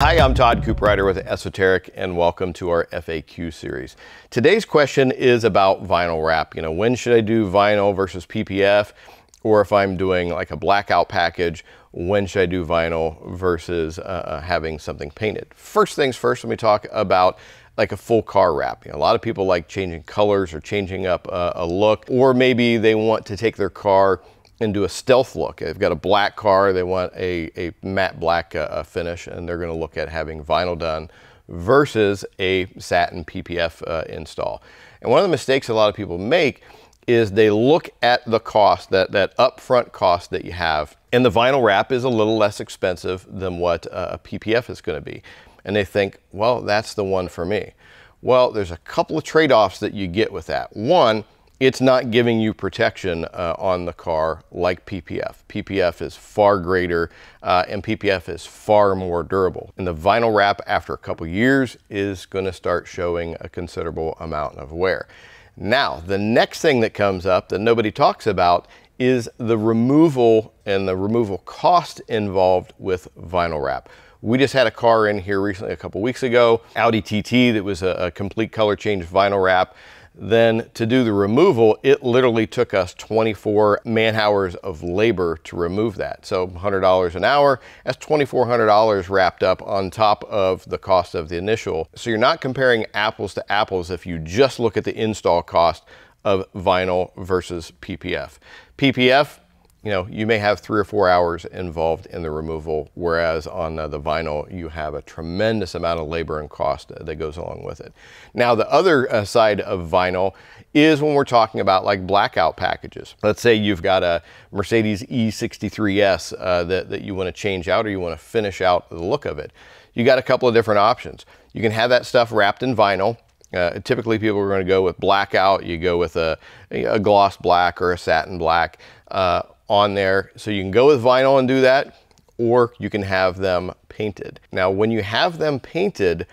Hi, I'm Todd Cooprider with Esoteric and welcome to our FAQ series. Today's question is about vinyl wrap. You know, when should I do vinyl versus PPF? Or if I'm doing like a blackout package, when should I do vinyl versus uh, uh, having something painted? First things first, let me talk about like a full car wrap. You know, a lot of people like changing colors or changing up uh, a look, or maybe they want to take their car and do a stealth look. They've got a black car, they want a, a matte black uh, uh finish, and they're gonna look at having vinyl done versus a satin PPF uh, install. And one of the mistakes a lot of people make is they look at the cost, that, that upfront cost that you have, and the vinyl wrap is a little less expensive than what a PPF is gonna be. And they think, well, that's the one for me. Well, there's a couple of trade-offs that you get with that. One, it's not giving you protection uh, on the car like PPF. PPF is far greater uh, and PPF is far more durable. And the vinyl wrap after a couple years is gonna start showing a considerable amount of wear. Now, the next thing that comes up that nobody talks about is the removal and the removal cost involved with vinyl wrap. We just had a car in here recently, a couple weeks ago, Audi TT that was a, a complete color change vinyl wrap. Then to do the removal, it literally took us 24 man hours of labor to remove that. So $100 an hour, that's $2,400 wrapped up on top of the cost of the initial. So you're not comparing apples to apples if you just look at the install cost of vinyl versus PPF. PPF, you know, you may have three or four hours involved in the removal, whereas on uh, the vinyl, you have a tremendous amount of labor and cost that goes along with it. Now, the other uh, side of vinyl is when we're talking about like blackout packages. Let's say you've got a Mercedes E63S uh, that, that you want to change out or you want to finish out the look of it. You got a couple of different options. You can have that stuff wrapped in vinyl, uh, typically people are going to go with blackout. You go with a, a gloss black or a satin black. Uh, on there. So you can go with vinyl and do that, or you can have them painted. Now, when you have them painted,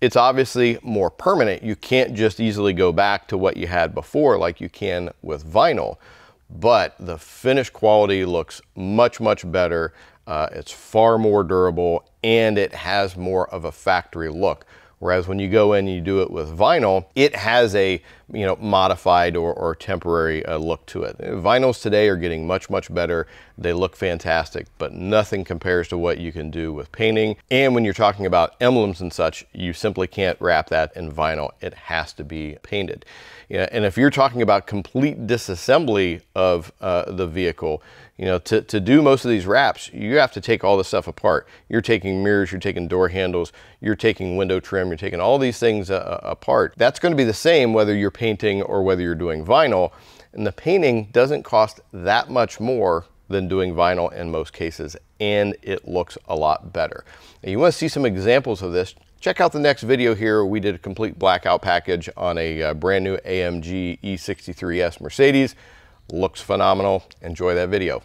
it's obviously more permanent. You can't just easily go back to what you had before like you can with vinyl, but the finish quality looks much, much better. Uh, it's far more durable and it has more of a factory look. Whereas when you go in and you do it with vinyl, it has a you know modified or, or temporary uh, look to it. Vinyls today are getting much, much better. They look fantastic, but nothing compares to what you can do with painting. And when you're talking about emblems and such, you simply can't wrap that in vinyl. It has to be painted. Yeah, and if you're talking about complete disassembly of uh, the vehicle, you know, to, to do most of these wraps, you have to take all the stuff apart. You're taking mirrors, you're taking door handles, you're taking window trim, you're taking all these things uh, uh apart. That's going to be the same whether you're painting or whether you're doing vinyl. And the painting doesn't cost that much more than doing vinyl in most cases, and it looks a lot better. Now, you want to see some examples of this, check out the next video here. We did a complete blackout package on a uh, brand new AMG E63S Mercedes. Looks phenomenal. Enjoy that video.